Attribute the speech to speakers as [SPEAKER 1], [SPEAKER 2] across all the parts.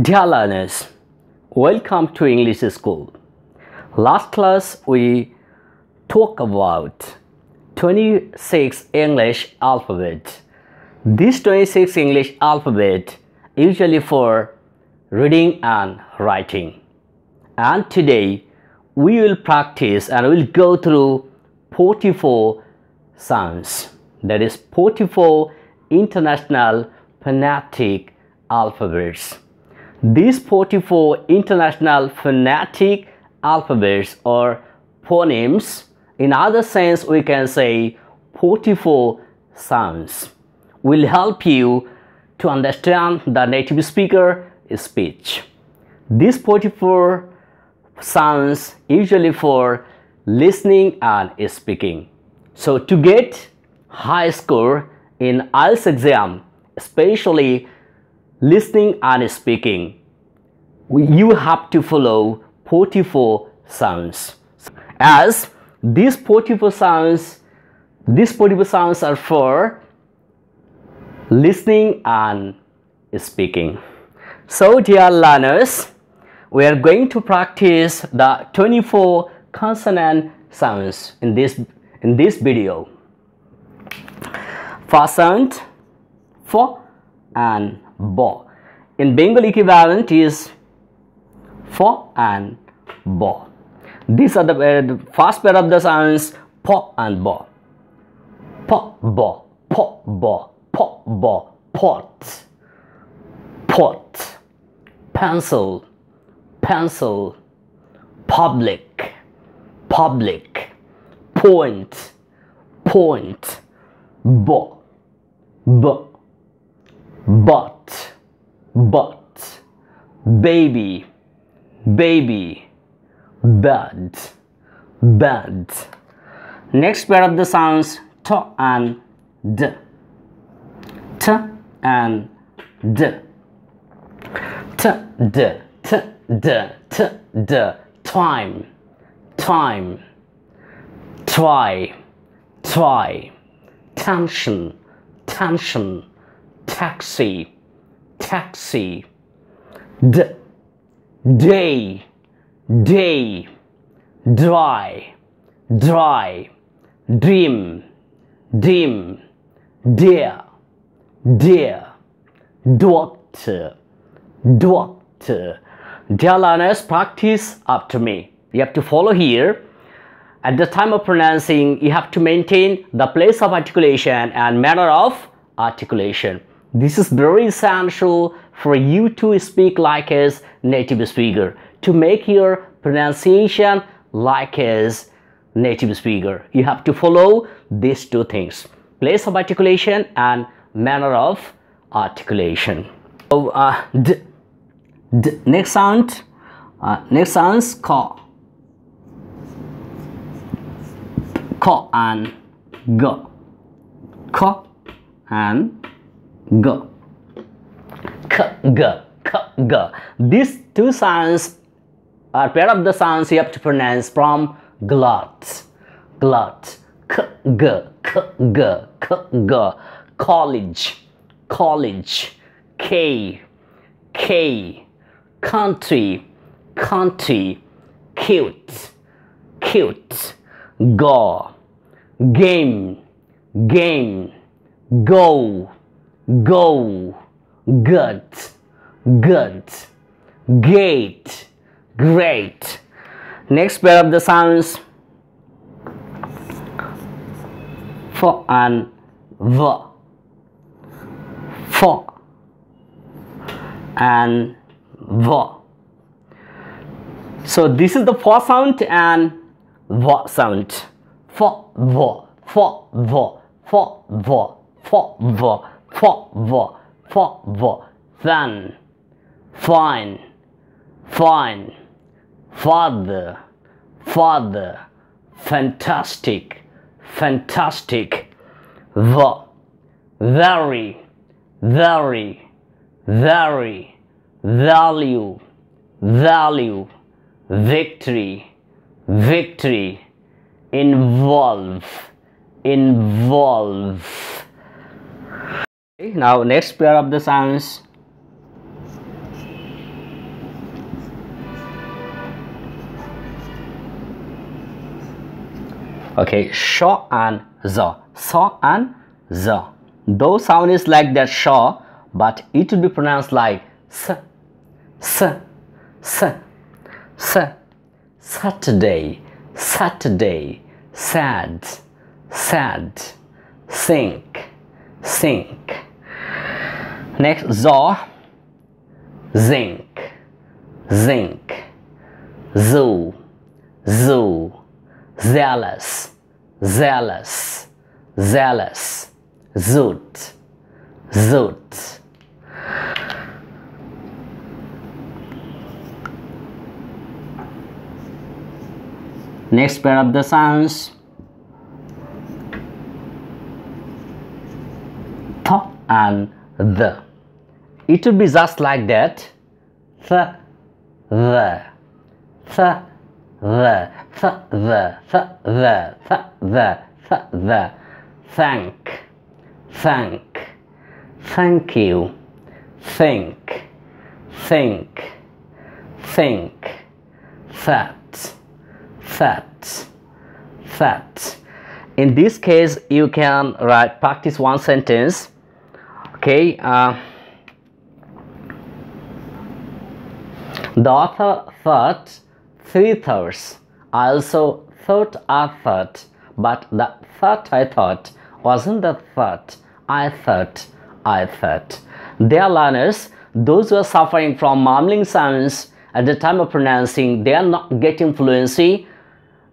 [SPEAKER 1] Dear learners, welcome to English School. Last class we talked about 26 English alphabet. This 26 English alphabet usually for reading and writing. And today we will practice and we will go through 44 sounds. That is 44 international phonetic alphabets. These 44 international phonetic alphabets or phonemes, in other sense we can say 44 sounds, will help you to understand the native speaker speech. These 44 sounds usually for listening and speaking. So to get high score in IELTS exam, especially listening and speaking, you have to follow 44 sounds. As these 44 sounds, these 44 sounds are for listening and speaking. So dear learners, we are going to practice the 24 consonant sounds in this in this video. Sound for and bo. In Bengali equivalent is for and bo. These are the, uh, first pair of the sounds po and bo. Po, bo, po, bo, po, bo, pot, pot, pencil, pencil, public, public, point, point, bo, bo, but, but, baby, baby, bad, bad. Next pair of the sounds t and d, t and d, t, d, t, d, t, d, time, time, try, try, tension, tension, taxi, taxi, d, day, day, dry, dry, dream, dream, dear, dear, doctor, doctor. Dear learners, practice after me. You have to follow here. At the time of pronouncing, you have to maintain the place of articulation and manner of articulation. This is very essential for you to speak like a native speaker, to make your pronunciation like a native speaker. You have to follow these two things, place of articulation and manner of articulation. So, uh, d, d, next sound, uh, next sounds ka, ka and go, ka and go, k, g, k, g. These two sounds are pair of the sounds you have to pronounce from glot, glot, k, g, k, g, k, g, college, college, K, K, country, country, cute, cute, go, game, game, go, go, gut, gut, gate, great. Next pair of the sounds for and v, for and v. So this is the for sound and v sound. For v, for v, for v, for v, for v, for v. Then, fine, fine, father, father, fantastic, fantastic. V, very, very, very, value, value, victory, victory, involve, involve. Okay, now next pair of the sounds. Okay shaw and za saw and za though sound is like that shaw but it will be pronounced like s s s s. Saturday saturday. Sad. Sad. Sink. Sink. Next zaw zinc zinc zoo. Zoo. Zealous. Zealous. Zealous. Zoot. Zoot next pair of the sounds th and the. It would be just like that. Th the. Th the. Th the. Th the. Th the. Th the. Thank. Thank. Thank you. Think. Think. Think. That that that. In this case you can write practice one sentence okay uh, the author thought three thoughts I also thought I thought but the thought I thought wasn't the thought I thought I thought. Dear learners those who are suffering from mumbling sounds at the time of pronouncing they are not getting fluency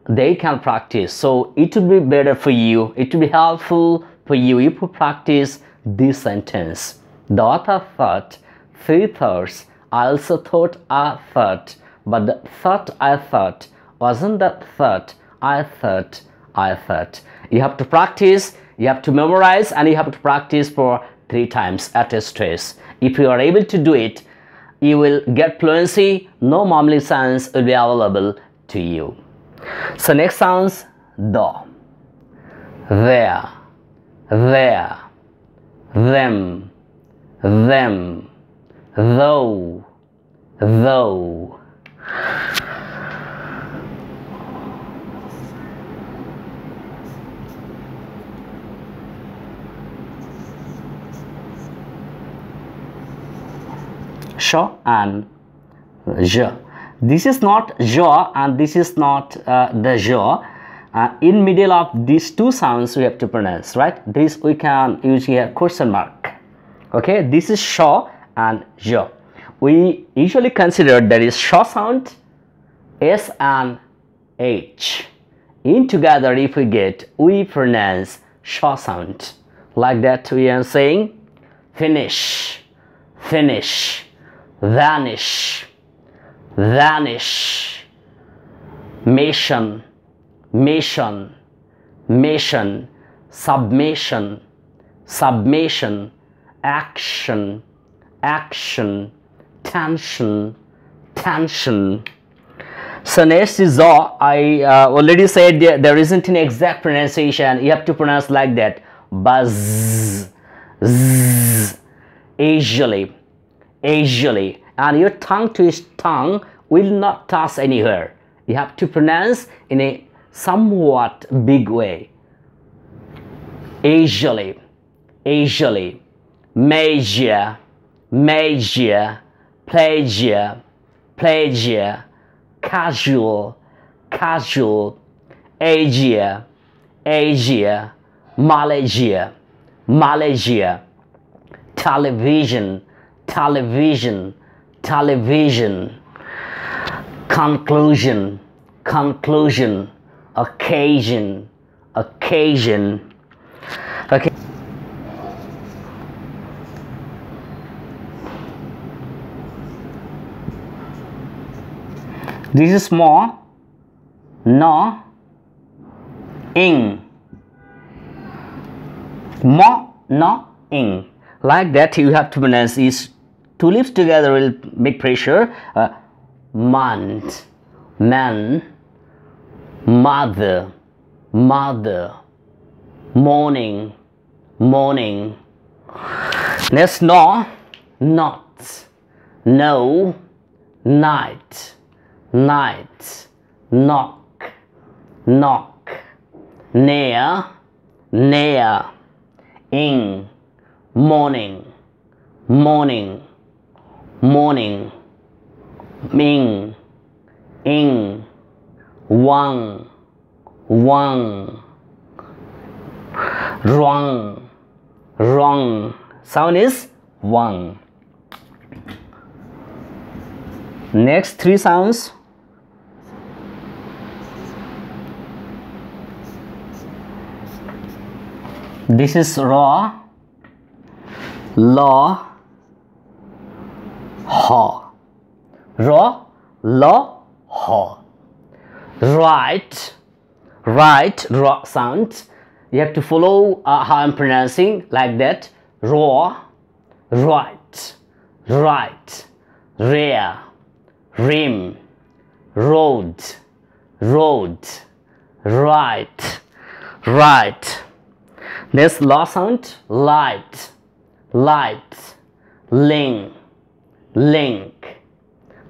[SPEAKER 1] they can practice. So it will be better for you. It will be helpful for you if you practice this sentence. The author thought three thoughts i also thought i thought but the thought i thought wasn't the thought i thought i thought. You have to practice you have to memorize and you have to practice for three times at a stress. If you are able to do it you will get fluency no mumbling sounds will be available to you so next sounds the, there, there, them, them, though, though. Shaw and je this is not jaw and this is not uh, the jaw uh, in middle of these two sounds we have to pronounce right? This we can use here question mark. Okay this is shaw and jaw we usually consider there is shaw sound s and h. In together if we get we pronounce shaw sound. Like that we are saying finish finish vanish vanish. Mission mission mission submission submission action action tension tension. So next is zaw i uh, already said there, there isn't an exact pronunciation. You have to pronounce like that. Buzz. Zzz, usually usually and your tongue twist tongue will not touch anywhere. You have to pronounce in a somewhat big way. Usually, usually, major, major, pleasure, pleasure, casual, casual, Asia, Asia, Malaysia, Malaysia, television, television, television, conclusion, conclusion, occasion, occasion. Okay. This is more, no, ing, more, no, ing. Like that you have to pronounce these two lips together will make pressure uh, month man mother mother morning morning. Next no not no night night knock knock near near in morning morning morning Ming, Ing, Wang, Wang, wrong wrong sound is Wang. next three sounds. This is raw. Law. Ha raw law ha right right raw sound. You have to follow uh, how i'm pronouncing like that. Raw right right rear rim. Road road. Right right. This last sound light light. Link link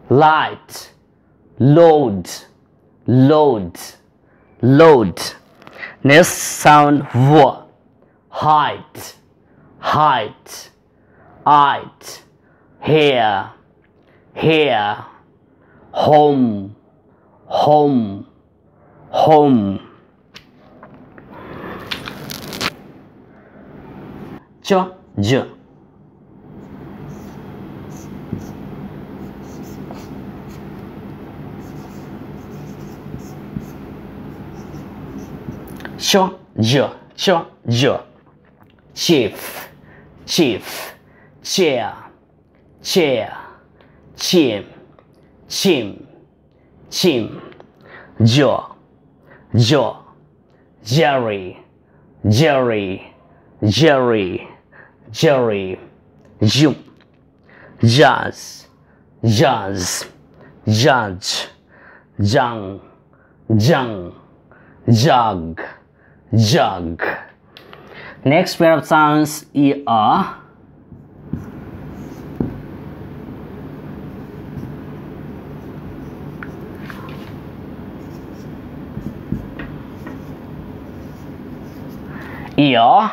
[SPEAKER 1] light. Load. Load. Load. Next sound w height. Height. Height. Here here home. Home. Home. Ch j ch j ch j chief chief chair chair chim chim chim. Jaw jaw jerry jerry jerry jerry. Zoom. Jazz jazz judge. Jung jung jug jug. Next pair of sounds er ear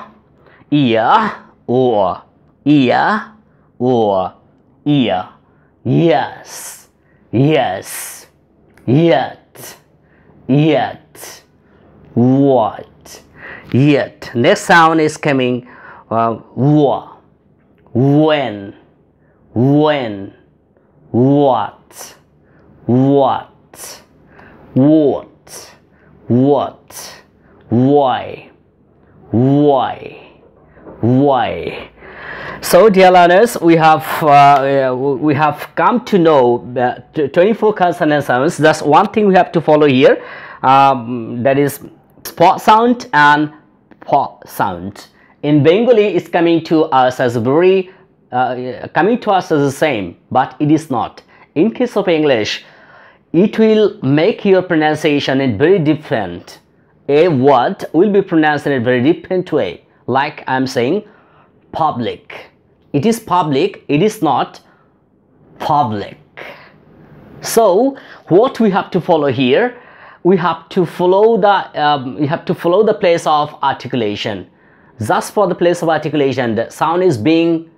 [SPEAKER 1] ear or ear or ear yes. Yes. Yet. Yet. What yet next sound is coming uh, when. When. What. What. What. What. Why. Why. Why. So dear learners we have uh, we have come to know that 24 consonant sounds. That's one thing we have to follow here. Um, that is spot sound and po sound. In bengali it's coming to us as very uh, coming to us as the same but it is not. In case of english it will make your pronunciation very different. A word will be pronounced in a very different way. Like i'm saying public. It is public it is not public. So what we have to follow here we have to follow the um, you have to follow the place of articulation. Just for the place of articulation the sound is being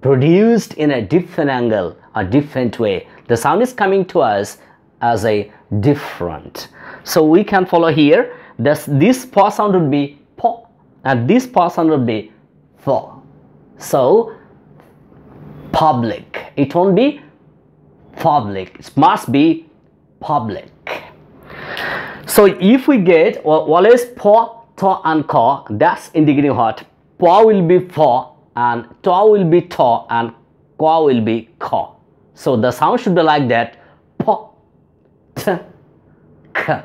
[SPEAKER 1] produced in a different angle a different way. The sound is coming to us as a different. So we can follow here. This this pa sound would be po and this pa sound would be fo. So public. It won't be public. It must be public so if we get always po to and ko that's indicating what po will be fo and to will be to and ko will be ko so the sound should be like that. Po t k.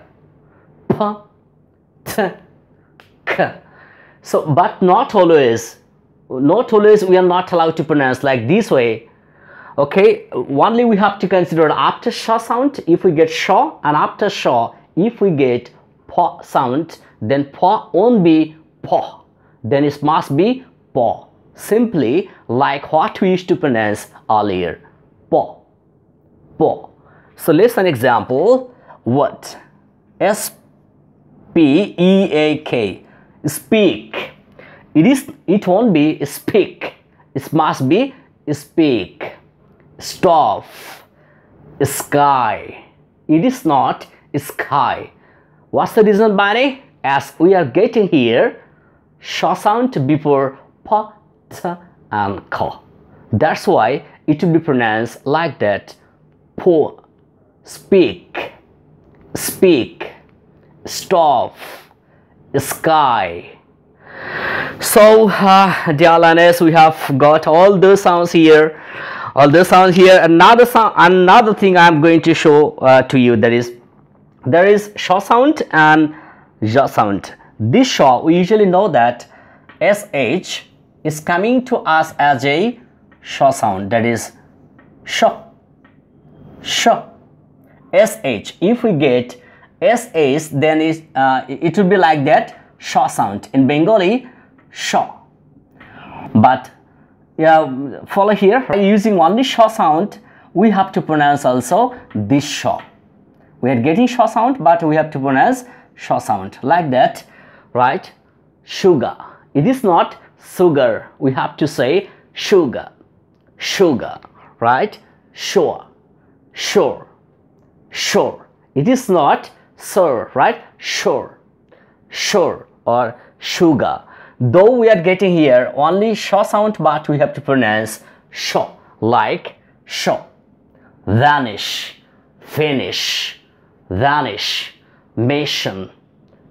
[SPEAKER 1] Po t k. So but not always. Not always we are not allowed to pronounce like this way. Okay only we have to consider after sh sound. If we get sh and after sh if we get pa sound then pa won't be po, then it must be po. Simply like what we used to pronounce earlier. Po, po. So let's an example. What? S P E A K. Speak. It is. It won't be speak. It must be speak. Stop. Sky. It is not sky. What's the reason, Bani? As we are getting here, sh sound before pa, ta, and ka. That's why it will be pronounced like that. Po, speak, speak, stop, sky. So, uh, dear learners, we have got all those sounds here. All those sounds here. Another sound, another thing I'm going to show uh, to you that is there is sh sound and j sound. This sh we usually know that sh is coming to us as a sh sound that is sh sh sh. If we get sh, then it, uh, it will be like that sh sound. In Bengali, sh. But yeah, follow here. Using only sh sound, we have to pronounce also this sh. We are getting sh sound, but we have to pronounce sh sound like that, right? Sugar. It is not sugar. We have to say sugar, sugar, right? Sure, sure, sure. It is not sir, right? Sure, sure or sugar. Though we are getting here only sh sound, but we have to pronounce sh like sh. Vanish, finish, vanish, mission,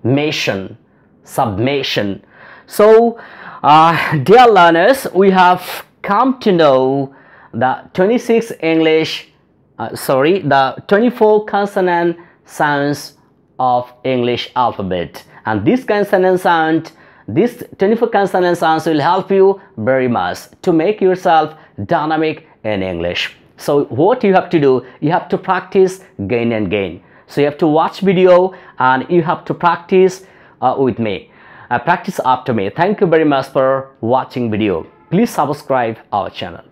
[SPEAKER 1] mission, submission. So, uh, dear learners, we have come to know the 26 English, uh, sorry, the 24 consonant sounds of English alphabet. And this consonant sound, this 24 consonant sounds will help you very much to make yourself dynamic in English. So what you have to do, you have to practice gain and gain. So you have to watch video and you have to practice uh, with me. Uh, practice after me. Thank you very much for watching video. Please subscribe our channel.